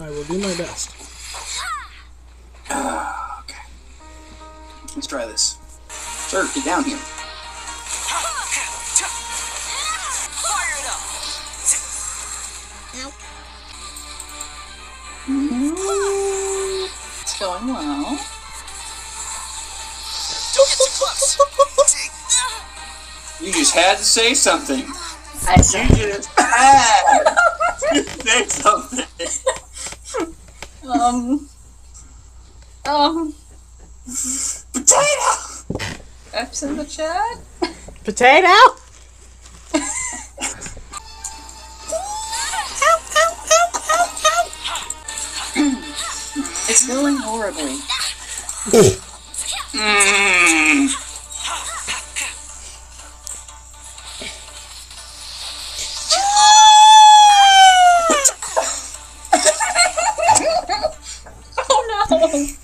I will do my best. Ah, okay. Let's try this. Sir, get down here. Fire it up! It's going well. Don't get too close! You just had to say something. I see. You just had to say something. Um. Um. Potato! F's in the chat? Potato! It's going horribly. Mm. Oh!